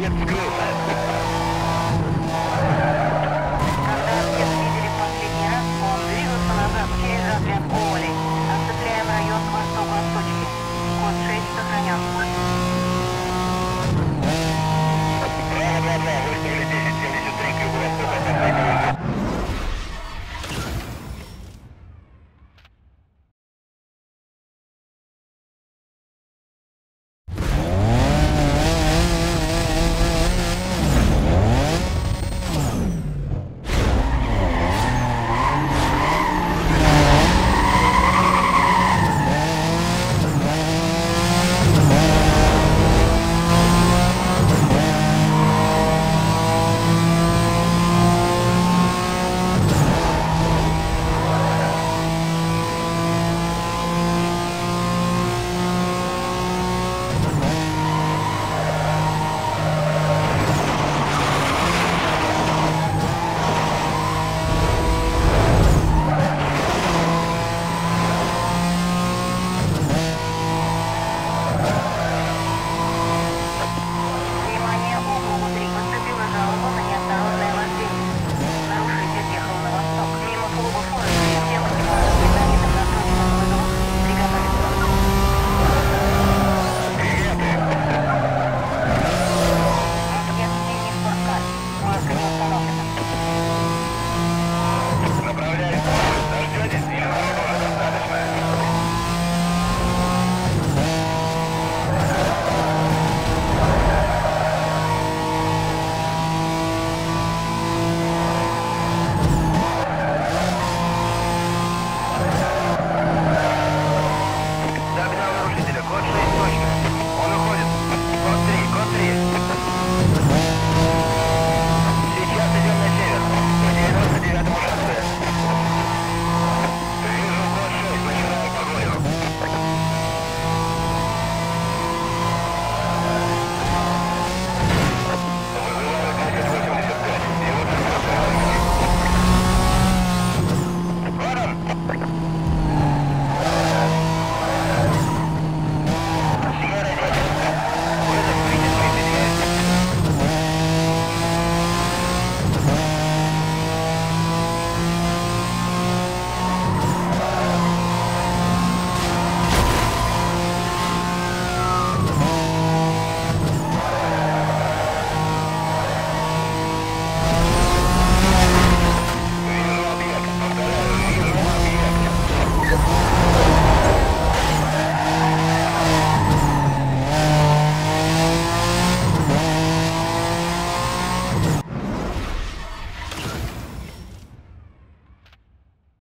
Let's go.